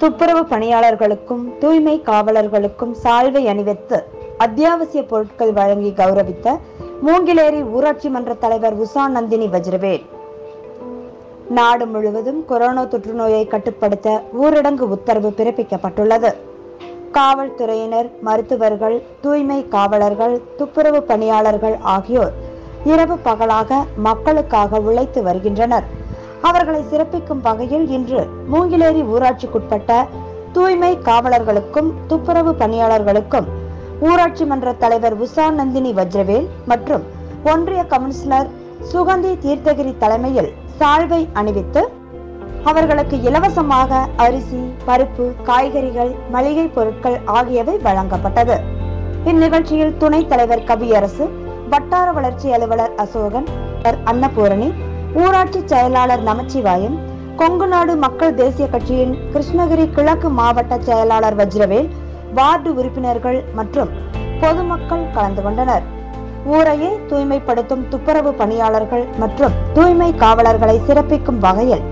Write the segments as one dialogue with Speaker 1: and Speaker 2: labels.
Speaker 1: துப்புரவு பணியாளர்களுக்கும் தூய்மை காவலர்களுக்கும் சால்வை அணிவித்து அத்தியாவசிய பொருட்கள் வழங்கி கௌரவித்த மூங்கிலேரி ஊராட்சி மன்ற தலைவர் உஷா நந்தினி வஜ்ரவேல். நாடு முழுவதும் கொரோனா தொற்று நோயை கட்டுப்படுத்த ஊரடங்கு உத்தரவு பிறப்பிக்கப்பட்டுள்ளது. காவல்துறையினர் மருத்துவர்கள் தூய்மை காவலர்கள் துப்புரவு பணியாளர்கள் ஆகியோர் இரவு பகலாக மக்களுக்காக உழைத்து வருகின்றனர். அவர்களை சிறப்பிக்கும் வகையில் இன்று மூங்கிலேரி ஊராட்சிக்குட்பட்ட தூய்மை காவலர்களுக்கும் துப்புரவு பணியாளர்களுக்கும் ஊராட்சி மன்ற தலைவர் உஷா நந்தினி வஜ்ரவேல் மற்றும் ஒன்றிய கவுன்சிலர் சுகந்தி தீர்த்தகிரி தலைமையில் சால்வை அணிவித்து அவர்களுக்கு இலவசமாக அரிசி பருப்பு காய்கறிகள் மளிகை பொருட்கள் ஆகியவை வழங்கப்பட்டது. இந்நிகழ்ச்சியில் துணைத் தலைவர் கவியரசு வட்டார வளர்ச்சி அலுவலர் அசோகன் அன்னபூரணி ஊராட்சி செயலாளர் நமச்சிவாயம் கொங்குநாடு மக்கள் தேசிய கட்சியின் கிருஷ்ணகிரி கிழக்கு மாவட்ட செயலாளர் வஜ்ரவேல் வார்டு உறுப்பினர்கள் மற்றும் பொதுமக்கள் கலந்து கொண்டனர். ஊரையே தூய்மைப்படுத்தும் துப்புரவு பணியாளர்கள் மற்றும் தூய்மை காவலர்களை சிறப்பிக்கும் வகையில்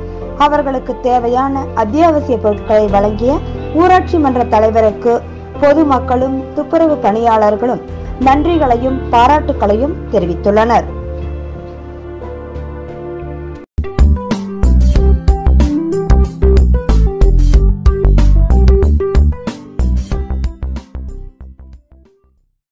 Speaker 1: அவர்களுக்கு தேவையான அத்தியாவசிய பொருட்களை வழங்கிய ஊராட்சி மன்ற தலைவருக்கு பொதுமக்களும் துப்புரவு பணியாளர்களும் நன்றிகளையும் பாராட்டுகளையும் தெரிவித்துள்ளனர்.